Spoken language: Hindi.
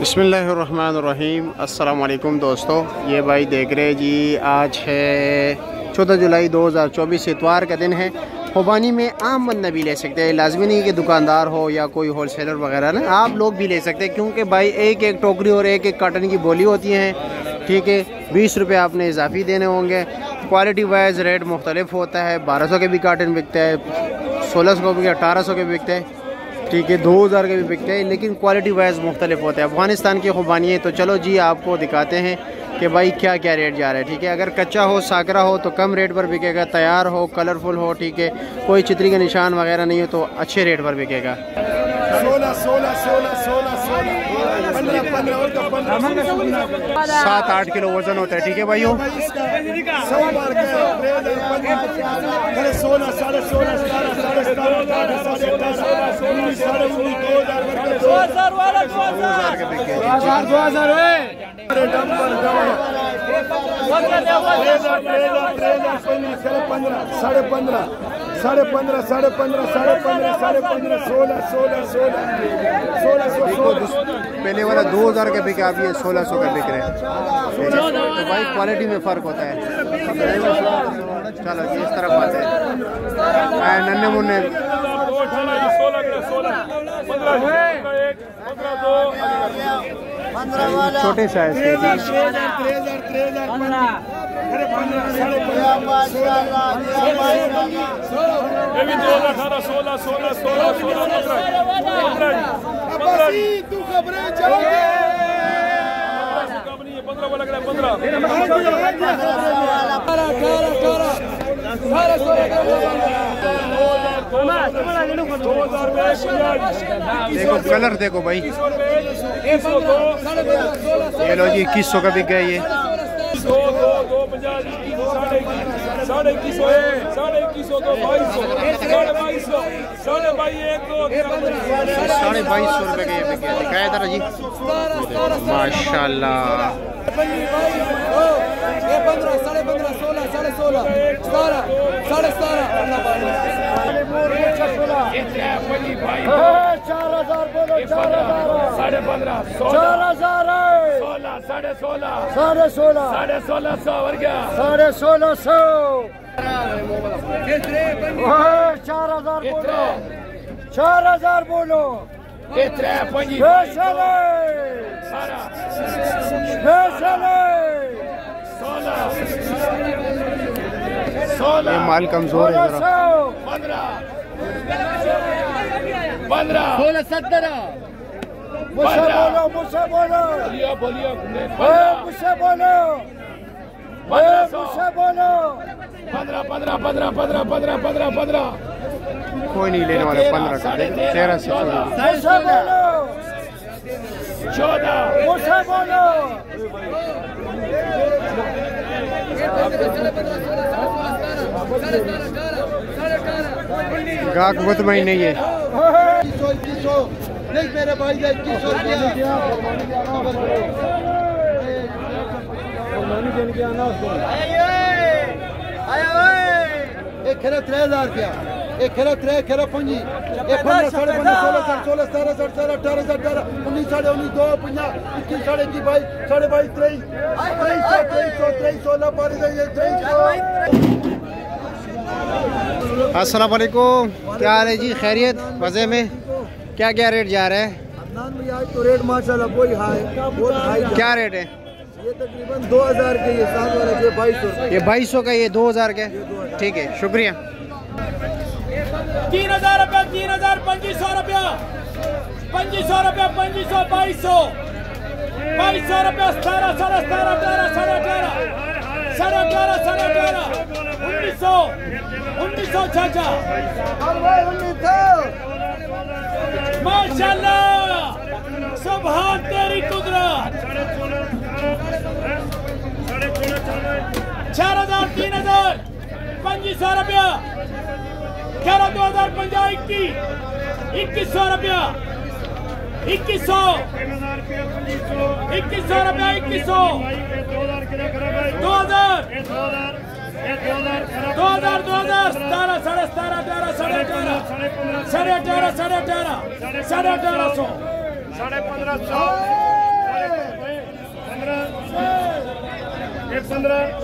बसमीम अल्लाम दोस्तों, ये भाई देख रहे जी, आज है चौदह जुलाई 2024 इतवार का दिन है। खुबानी में आम बंदा भी ले सकते हैं, लाजमी नहीं कि दुकानदार हो या कोई होल सेलर वगैरह ना, आप लोग भी ले सकते हैं, क्योंकि भाई एक एक टोकरी और एक एक कार्टन की बोली होती हैं, ठीक है, बीस रुपये आपने इजाफी देने होंगे। क्वालिटी वाइज रेट मुख्तलिफ़ होता है, बारह सौ के भी कार्टन बिकता है, सोलह सौ के भी, अठारह सौ के भी बिकते हैं। ठीक है दो हज़ार के भी बिकते हैं लेकिन क्वालिटी वाइज मुख्तलिफ़ होते हैं। अफ़गानिस्तान की खुबानी है तो चलो जी आपको दिखाते हैं कि भाई क्या क्या रेट जा रहा है ठीक है? अगर कच्चा हो साकरा हो तो कम रेट पर बिकेगा। तैयार हो कलरफुल हो ठीक है? कोई चित्री का निशान वगैरह नहीं हो तो अच्छे रेट पर बिकेगा। सात आठ किलो वज़न होता है ठीक है भाइयों? सोलह साढ़े। साढ़े पंद्रह साढ़े पंद्रह साढ़े पंद्रह साढ़े पंद्रह सोलह सोलह सोलह सोलह सौ पहले वाला दो हज़ार का बिका अभी सोलह सौ का बिक रहे हैं। तो भाई क्वालिटी में फ़र्क होता है। चलो इस तरफ़ आते हैं। नन्हे मुन्ने। छोटे साइज़ के अठारह सोलह सोलह सोलह पंद्रह वाला पंद्रह देखो, कलर देखो भाई। ये लो जी, इक्कीस सौ का बिक गया ये। साढ़े इक्कीस सौ बाईस सौ रुपए का ये बिक गया। दिखाया इधर जी? माशाल्लाह। पंद्रह, साढ़े पंद्रह, सोलह, साढ़े सोलह सतारह साढ़े सतारह चार हज़ार बोलो चार हज़ार साढ़े पंद्रह चार हज़ार सोलह साढ़े सोलह साढ़े सोलह साढ़े सोलह सौ। और क्या साढ़े सोलह सौ चार हज़ार बोलो चार हज़ार बोलो सोलह माल कमज़ोर है पंद्रह। पंद्रह सोलह सत्रह मुझसे बोलो मुझसे बोलो बोलिए मुझसे बोलो मुझसे बोलो पंद्रह पंद्रह पंद्रह पंद्रह पंद्रह पंद्रह पंद्रह कोई नहीं लेने वाले पंद्रह का तेरह से मुझसे बोलो चौदह मुझसे बोलो गाहक मही नहीं है। सौ खेरा त्रै सोलह सोलह सतारह अठारह अठारह उन्नीस साढ़े उन्नीस दो इक्कीस इक्कीस साढ़े सौ सौ सोलह तेईस अस्सलाम वालेकुम क्या हाल है जी? खैरियत? मज़े में? क्या क्या रेट जा रहा है? तो रेट माशाल्लाह कोई हाई हाई क्या रेट है? ये तकरीबन दो हज़ार के ये सात वाला ये बाईस सौ ये बाईस सौ का ये दो हज़ार के? ठीक है शुक्रिया। तीन हज़ार रुपया तीन हज़ार पच्चीस सौ रुपया। पच्चीस सौ रुपया पच्चीस सौ बाईस सौ। बाईस सौ रुपया सतारह साढ़े सतारह अठारह साढ़े अठारह। साढ़े अठारह साढ़े अठारह। सौ, उन्नीस सौ चाचा माशाल्लाह सुबह तेरी कुदरत। चार हज़ार, तीन हज़ार, पच्चीस सौ रुपया। ग्यारह दो हज़ार पंजा, इक्की। इक्कीस सौ रुपया। इक्कीस सौ। इक्कीस सौ रुपया, इक्कीस सौ। दो हज़ार। दो हज़ार दो हज़ार सतारह साढ़े सतारह अठारह साढ़े अठारह साढ़े अठारह साढ़े अठारह साढ़े अठारह सौ साढ़े पंद्रह सौ पंद्रह एक पंद्रह